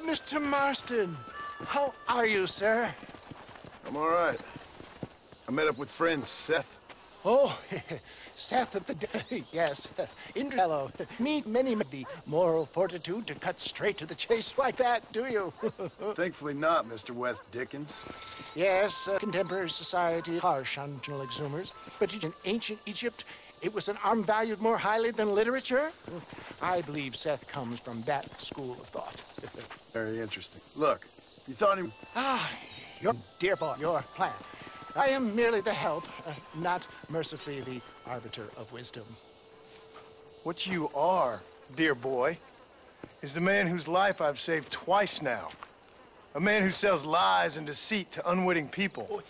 Mr. Marston. How are you, sir? I'm all right. I met up with friends, Seth. Oh, Seth of the... D- yes, Indra fellow. Need many the moral fortitude to cut straight to the chase like that, do you? Thankfully not, Mr. West Dickens. yes, uh, contemporary society harsh on general exhumers, but in ancient Egypt, it was an arm valued more highly than literature. I believe Seth comes from that school of thought. Very interesting. Look, you thought him... Ah, your dear boy, your plan. I am merely the help, uh, not mercifully the arbiter of wisdom. What you are, dear boy, is the man whose life I've saved twice now. A man who sells lies and deceit to unwitting people.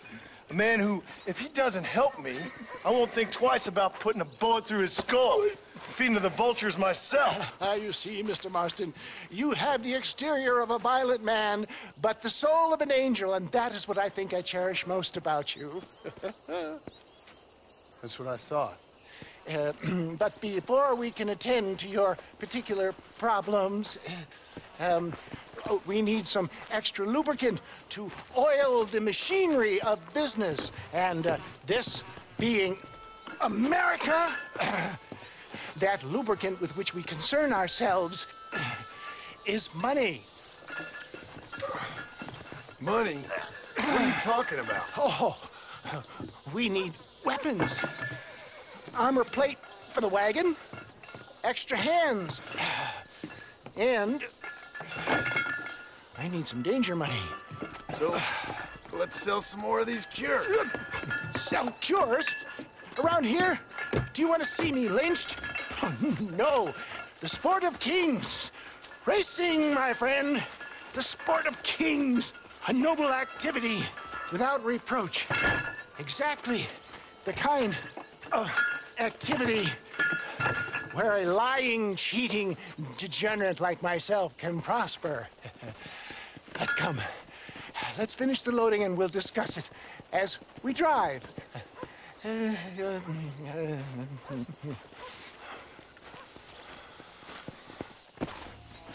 A man who, if he doesn't help me, I won't think twice about putting a bullet through his skull, feeding to the vultures myself. Ah, you see, Mr. Marston, you have the exterior of a violent man, but the soul of an angel, and that is what I think I cherish most about you. That's what I thought. Uh, but before we can attend to your particular problems, um, oh, we need some extra lubricant to oil the machinery of business. And uh, this being America, that lubricant with which we concern ourselves is money. Money? What are you talking about? Oh, we need weapons. Armor plate for the wagon. Extra hands. And I need some danger money. So, let's sell some more of these cures. Sell cures? Around here? Do you want to see me lynched? No. The sport of kings. Racing, my friend. The sport of kings. A noble activity without reproach. Exactly the kind of activity where a lying, cheating degenerate like myself can prosper. But come, let's finish the loading and we'll discuss it as we drive. Uh, uh, uh,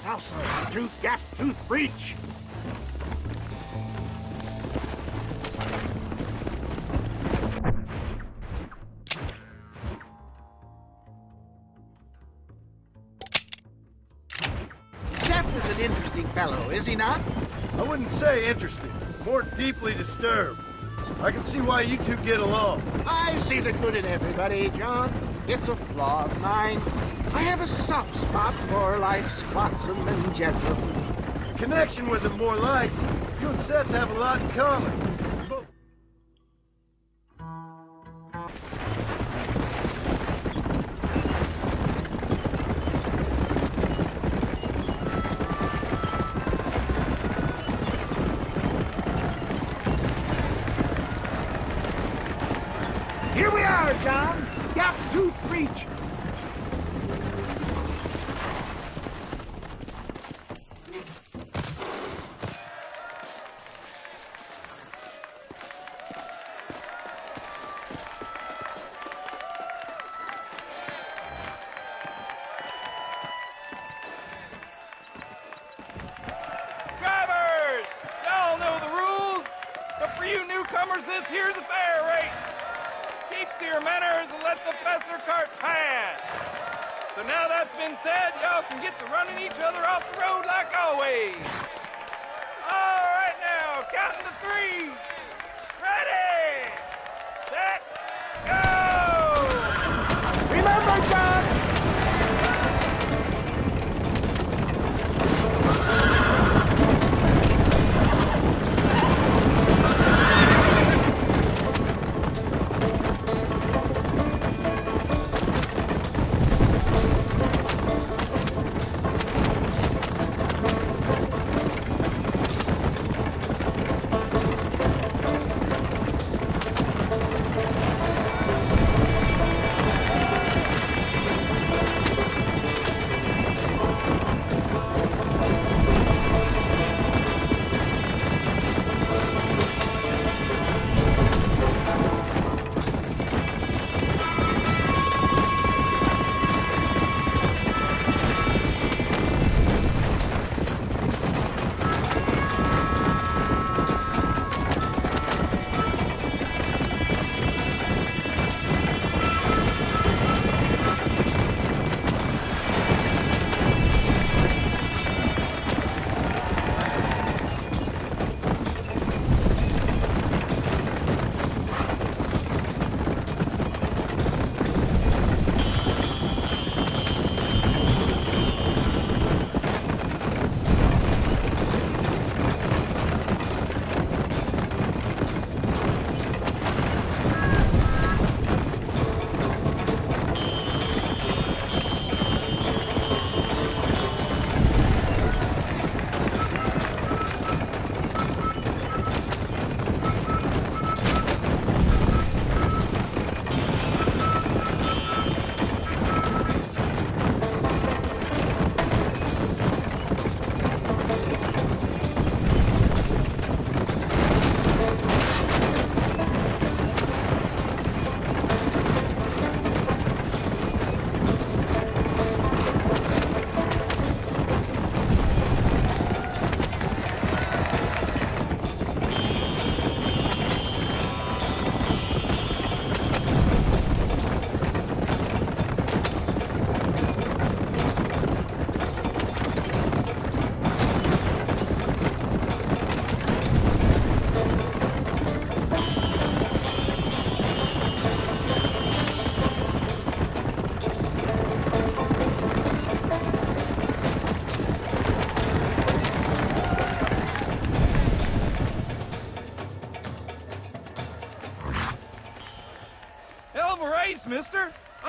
Now, sir, tooth gap, tooth breach. Seth is an interesting fellow, is he not? I wouldn't say interesting, more deeply disturbed. I can see why you two get along. I see the good in everybody, John. It's a flaw of mine. I have a soft spot for life's flotsam and jetsam. Connection with him more like. You and Seth have a lot in common. Here we are, John. Gap tooth breach. Here's a fair race. Keep to your manners and let the Fessler cart pass. So now that's been said, y'all can get to running each other off the road like always. All right now, counting to three.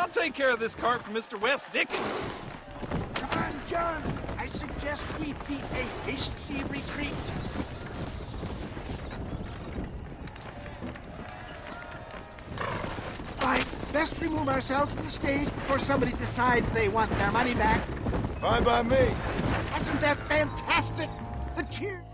I'll take care of this cart for Mr. West Dickens. Come on, John. I suggest we beat a hasty retreat. Right, best remove ourselves from the stage before somebody decides they want their money back. Fine by me. Isn't that fantastic? The cheer.